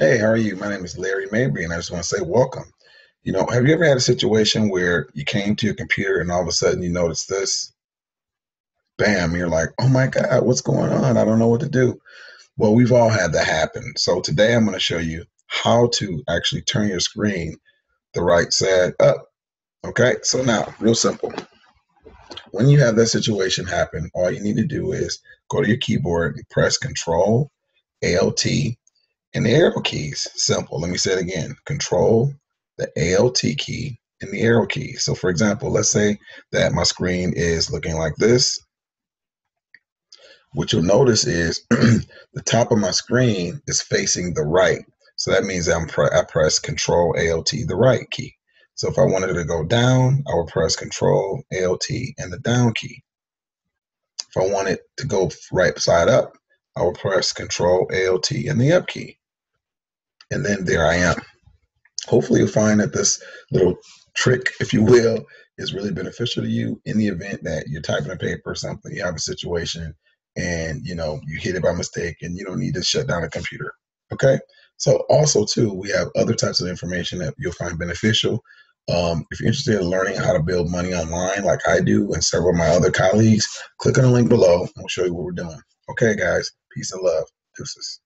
Hey, how are you? My name is Larry Mabry, and I just want to say welcome. You know, have you ever had a situation where you came to your computer and all of a sudden you notice this? Bam, you're like, oh my God, what's going on? I don't know what to do. Well, we've all had that happen. So today I'm going to show you how to actually turn your screen the right side up. Okay, so now, real simple. When you have that situation happen, all you need to do is go to your keyboard and press Control Alt and the arrow keys. Simple. Let me say it again. Control, the ALT key, and the arrow key. So for example, let's say that my screen is looking like this. What you'll notice is the top of my screen is facing the right. So that means I'm pre I press Control ALT, the right key. So if I wanted to go down, I would press Control ALT and the down key. If I want it to go right side up, I will press Control ALT and the up key. And then there I am. Hopefully you'll find that this little trick, if you will, is really beneficial to you in the event that you're typing a paper or something, you have a situation and you know you hit it by mistake and you don't need to shut down a computer. Okay. So also too, we have other types of information that you'll find beneficial. Um, if you're interested in learning how to build money online like I do and several of my other colleagues, click on the link below and we'll show you what we're doing. Okay, guys. Peace and love. Deuces.